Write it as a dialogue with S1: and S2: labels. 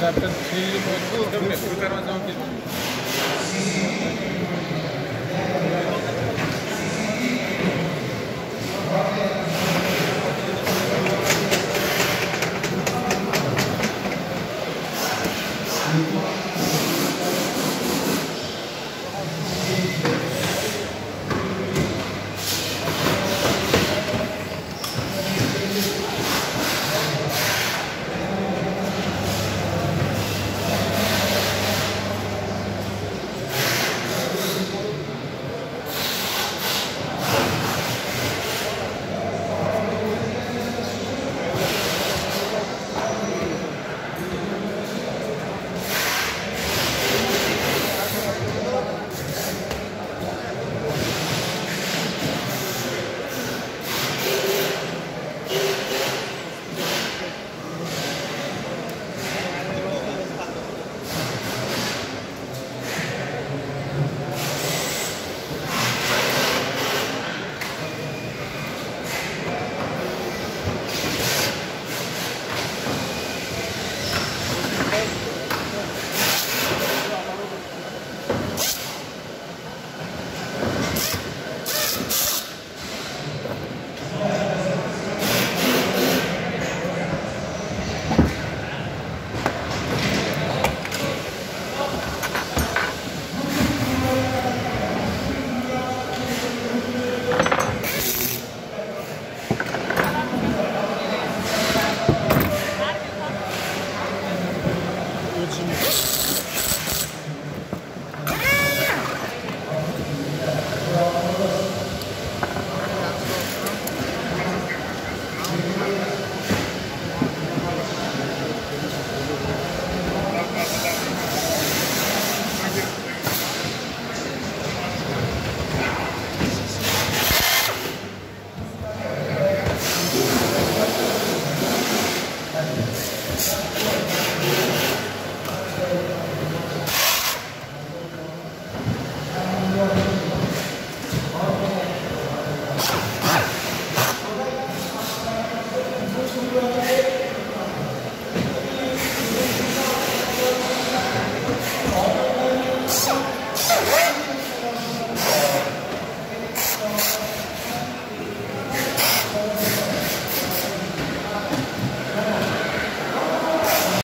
S1: Zaten şeyli bozdu, tabii kurtarma zaman değil.